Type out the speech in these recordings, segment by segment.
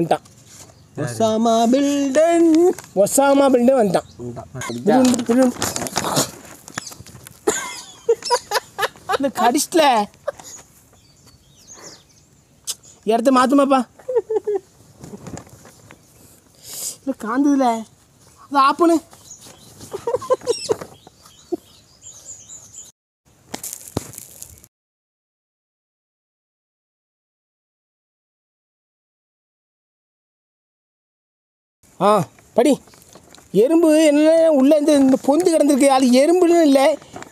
வந்துட்டான். Osama பில்டன் Osama பில்டன் வந்துட்டான். திரும்ப, திரும்ப. இந்த கடிச்சிட்டல இடத்த மாற்றுமாப்பா இல்லை காந்ததுல. அது ஆப்புன்னு ஆ படி. எறும்பு என்ன உள்ள இந்த இந்த பொந்து கிடந்திருக்கு அது எறும்புன்னு இல்லை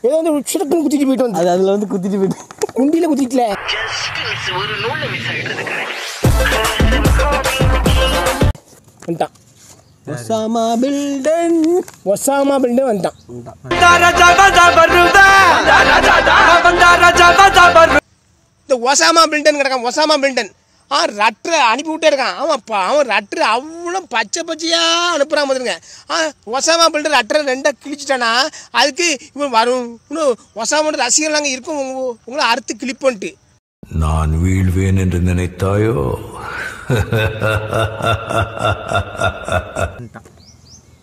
ஏதோ வந்து சுடக்குன்னு குத்திட்டு போயிட்டு வந்து. அது அதில் வந்து குத்திட்டு போயிட்டு. குண்டியில் குத்திட்டல வந்துட்டான். ஒசாமா பில்டன். ஒசாமா பில்டே வந்துட்டான். இந்த ஒசாமா பில்டன் கிடக்கான் ஒசாமா பில்டன். ஆ ரட்டரை அனுப்பி விட்டே இருக்கான். ஆமாப்பா அவன் ரட்டரை அவ்வளோ பச்சை பச்சையாக அனுப்புகிறான் பார்த்துருங்க ஆ ஒசாமா பில்டன் ரட்டரை ரெண்டாக கிழிச்சிட்டானா? அதுக்கு இவன் வரும். இன்னும் ஒசாமா ரசிகர்கள் இருக்கும். உங்க- உங்களை அறுத்து கிழிப்போன்ட்டு நான் வீழ்வேன் என்று நினைத்தாயோ?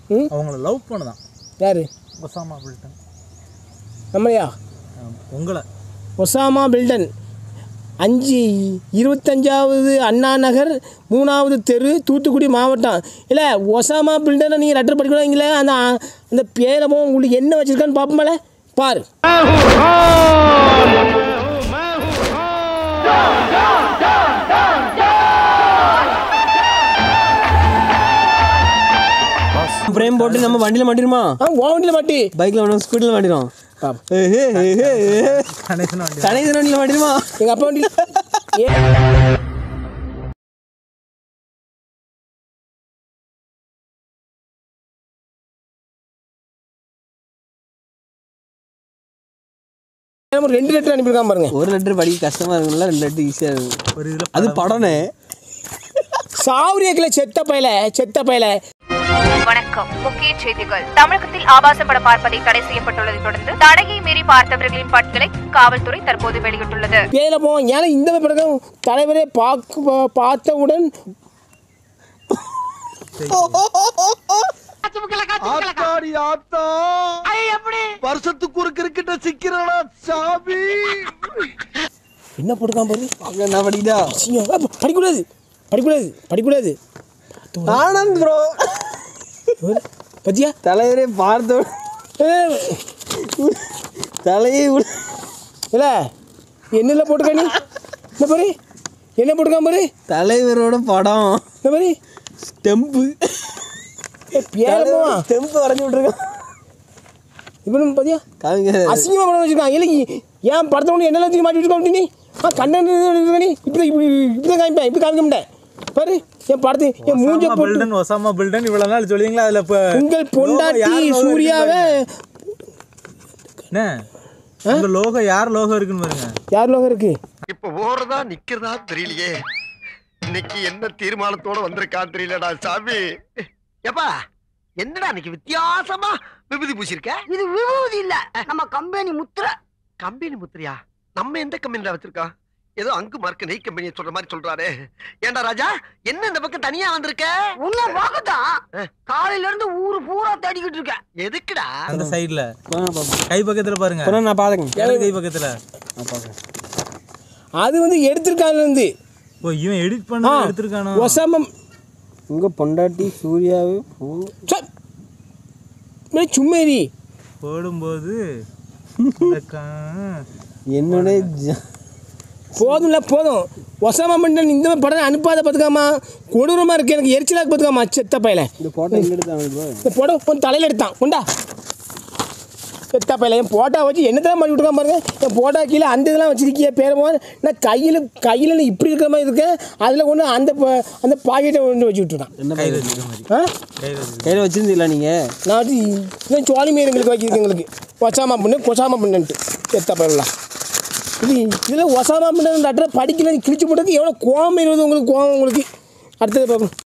அவங்கள லவ் பண்ணதான். யாரு? ஒசாமா பில்டன் நம்மளையா? உங்களை. ஒசாமா பில்டன் அஞ்சு இருபத்தஞ்சாவது அண்ணா நகர் மூணாவது தெரு தூத்துக்குடி மாவட்டம். இல்லை ஒசாமா பில்டனை நீங்கள் லெட்டர் படிக்கணுங்களே அந்த அந்த பேரமோ உங்களுக்கு என்ன வச்சுருக்கான்னு பார்ப்போம்ல பாரு. பிரேம் போட்டு நம்ம வண்டியில் மாட்டிருமா ஆ ஓவண்டியில் மாட்டி. பைக்கில் வேணும் ஸ்கூட்டியில் மாட்டிரும் கணேசன் வண்டி கணேசன் வண்டியில் மாட்டிருமா எங்கள் அப்பா வண்டியில். ஏ. ஒரு ரெண்டு லெட்டர் அனுப்பியிருக்கான் பாருங்க. ஒரு லெட்டர் படிக்க கஷ்டமாக இருக்கும்ல ரெண்டு லெட்டர் ஈஸியாக இருக்கும். ஒரு இதில் அது படம்னே சாவரியக்கில் செத்த பயல செத்த பயல. வணக்கம். முக்கிய செய்திகள். தமிழகத்தில் ஆபாச படம் பார்ப்பதை தடை செய்யப்பட்டுள்ளதை தொடர்ந்து தடையை மீறி பார்த்தவர்களின் பட்டியலை காவல்துறை தற்போது வெளியிட்டுள்ளது. பேரில் போவோம் ஏன்னா இந்த படம் தலைவரே பார்க்க பார்த்தவுடன் வருஷத்துக்கு ஒரு கிரிக்கெட்ட சிக்கிறடா சாமி? என்ன போட்டுக்கான் பாரு? என்ன படிக்கக்கூடாது படிக்கக்கூடாது படிக்கக்கூடாது ஆனந்த் ப்ரோ பத்தியா? தலைவரே பார்த்த தலையை விட. இல்லை என்னல போட்டுக்க நீ. என்ன பாரு? என்ன போட்டுக்கான் பாரு. தலைவரோட படம். என்ன பாரு? ஸ்டெம்பு. பேர போவா ஸ்டெம்பு வரைஞ்சி விட்ருக்கான் இப்போ பாத்தியா? காமிக்க அசிங்கமாக படம் வச்சுருக்கான். இல்லை ஏன் படத்தை ஒன்று என்ன வச்சு மாட்டி வச்சுக்கோ நீ? ஆ கண்ணன் இப்படி இப்படி இப்படி தான் காமிப்பேன். இப்படி காமிக்க மாட்டேன். பாரு என் படத்தை என் மூஞ்ச பில்டன் ஒசாமா பில்டன் இவ்வளவு நாள் சொல்லுவீங்களா அதுல இப்ப உங்கள் பொண்டாட்டி சூர்யாவை என்ன? உங்க லோகோ யார் லோகோ இருக்குன்னு பாருங்க. யார் லோகம் இருக்கு? இப்ப ஓடுறதா நிக்கிறதா தெரியலையே. இன்னைக்கு என்ன தீர்மானத்தோட வந்திருக்கான் தெரியலடா சாமி. எப்பா என்னடா இன்னைக்கு வித்தியாசமா விபூதி பூசிருக்க? இது விபூதி இல்ல நம்ம கம்பெனி முத்திர. கம்பெனி முத்திரையா? நம்ம எந்த கம்பெனில வச்சிருக்கோம்? ஏதோ அங்கு மார்க்க நெய் கம்பெனியை சொல்ற மாதிரி சொல்றாரு. ஏன்டா ராஜா என்ன இந்த பக்கம் தனியா வந்திருக்க? உன்னை பார்க்கத்தான். காலையில இருந்து ஊரு பூரா தேடிக்கிட்டு இருக்கேன். எதுக்குடா? அந்த சைடுல கை பக்கத்துல பாருங்க. அப்புறம் நான் பார்த்துக்கேன் இடது கை பக்கத்துல. அது வந்து எடுத்திருக்காங்க இருந்து. ஓ இவன் எடிட் பண்ண எடுத்திருக்கானோ? ஒசாமம். உங்கள் பொண்டாட்டி சூர்யாவை பூ சும்மேரி போடும்போது என்னோட ஜ- போதும்ல போதும். ஒசாமா மண்டன் இந்த மாதிரி படம் அனுப்பாத பார்த்துக்காமா கொடூரமாக இருக்கு. எனக்கு எரிச்சலாக பார்த்துக்காமா செத்த பையல இந்த போட்டோ இந்த உன் தலையில் எடுத்தான். உண்டா செத்த பையல என் போட்டா வச்சு என்னதான் பண்ணி விட்டுருக்கான் பாருங்க. என் போட்டா கீழே அந்த இதெல்லாம் வச்சிருக்கிய பேரமோ நான் கையில் கையில் இப்படி இருக்கிற மாதிரி இருக்கேன் அதில் கொண்டு அந்த அந்த பாக்கெட்டை கொண்டு வச்சு விட்டுருக்கான் என்ன ஆ? கையில வச்சிருந்தீங்களா நீங்கள் நான் வந்து இதான் சோழி மீன் எங்களுக்கு வைக்கிது எங்களுக்கு. ஒசாமா பண்ணு கொசாமா பண்ணுன்ட்டு. செத்த பயிரெல்லாம் இது இதில் ஒசாமா பண்ணு லெட்டரை படிக்கலன்னு கிழிச்சு போட்டதுக்கு எவ்வளோ கோவம் இருந்தது உங்களுக்கு கோவம் உங்களுக்கு. அடுத்தது பார்ப்போம்.